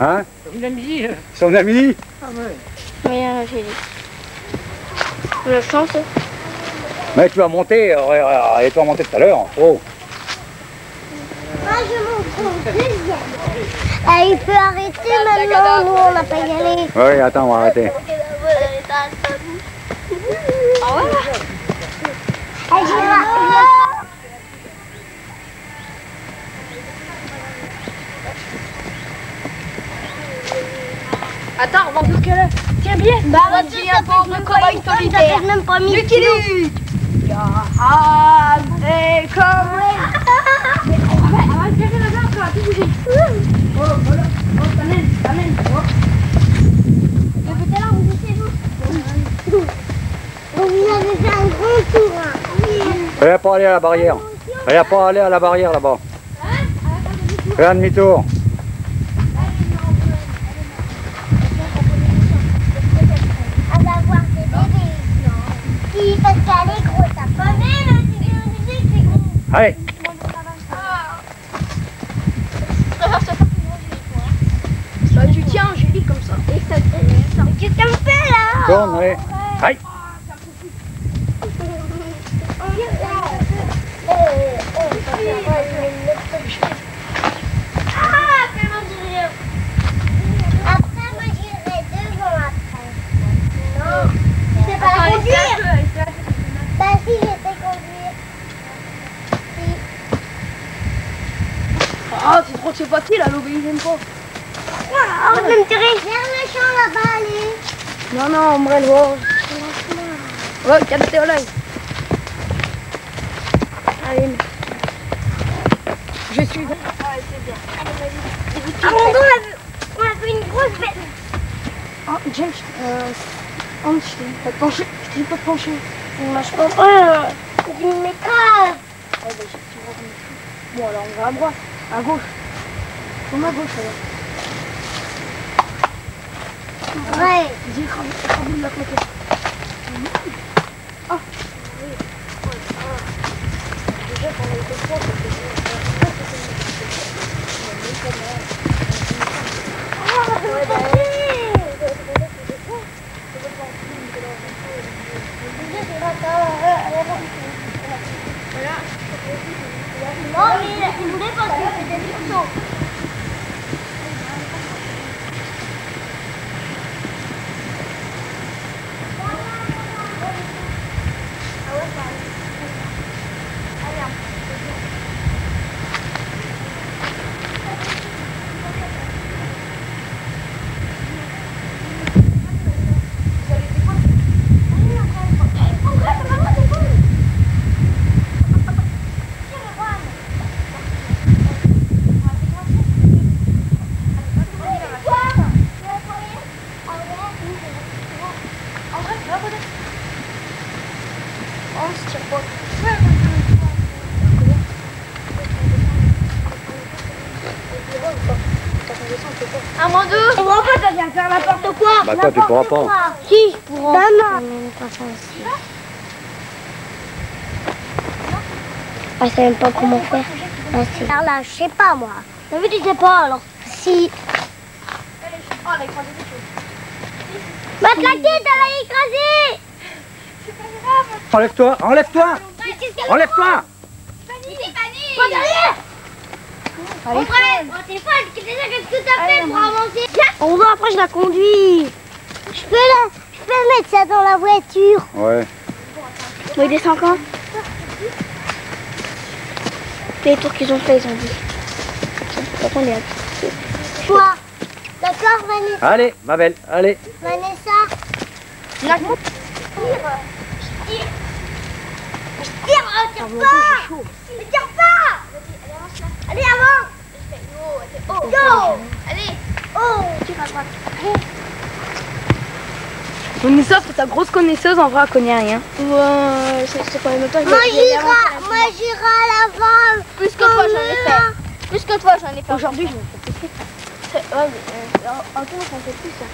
Hein Son ami. Son ami Ah ouais. Mais euh, j'ai dit. La chance. Mais tu vas monter, euh, euh, et tu vas monter tout à l'heure. Oh. Moi, je monte au deuxième. Ah, il peut arrêter maintenant, nous, on n'a pas y aller. Oui, attends, on va arrêter. Ah, j'y vais. Attends, on va voir quelle heure. Tiens bien. Bah, Voici un port de cobaye solitaire. même pas mis. Lucky Luke. Ah, et comme. Vous avez fait un grand tour. hein. Oui. Regarde pas aller à la barrière. Regarde pas aller à la barrière là-bas. Fais un demi-tour. Elle va voir des bébés. Si, parce qu'elle est grosse. T'as pas vu le bébé, c'est gros. Allez, Bah, tu tiens, Angélique, comme ça. Et ça, Qu'est-ce qu'elle fait là allez. Aïe. Ah, tellement dur. Après, moi j'irai devant après. Non. C'est pas conduire. Bah si, je sais conduire. Si. Ah, c'est trop c'est facile, à l'obéit, j'aime pas. Oh, je vais me tirer vers le champ là-bas, allez. Non, non, on va le voir. Ouais, calme-toi l'œil. Allez. Je suis. Ah mon dieu, on a vu, on a vu une grosse bête. Oh, James, euh. Oh, je t'ai pas de pencher. Je t'ai pas de pencher. On lâche pas. Ouais, c'est une mécrave. Oh, bah, j'ai. Bon, alors on va à droite. À gauche. Comme à gauche, alors. Ouais. Crame, crame de la côté. Ah. Déjà, a été Un moins deux. On va pas, viens faire n'importe quoi. Bah toi, tu pourras pas. Si, je pourrais. Non, non. Ah, je sais même pas comment faire. Ah, si. Alors là, je sais pas moi. T'as vu, tu sais pas alors Si. Oh, elle a écrasé des choses. Bah, la tête, elle a écrasé. Enlève-toi, enlève-toi, enlève-toi. T'es folle, qu'est-ce que t'as fait pour avancer On va, après je la conduis. Je peux la... Je peux mettre ça dans la voiture. Ouais. Bon, il descend quand Les tours qu'ils ont fait, ils ont dit. Par contre, il y a- Toi. D'accord, Vanessa Allez, ma belle, allez. Vanessa Tire. Je tire. Je tire, oh, tire pas Ne tire pas Allez, avant Go Allez, Oh tire à droite. Vanessa, c'est ta grosse connaisseuse, en vrai, elle connaît rien. Ouais, c'est pas même temps. Moi j'irai, moi j'irai à l'avant. Plus que toi, j'en ai fait. Plus que toi, j'en ai fait. Aujourd'hui, je vais faire tout de suite. Ouais, mais, euh, en tout, on fait plus ça.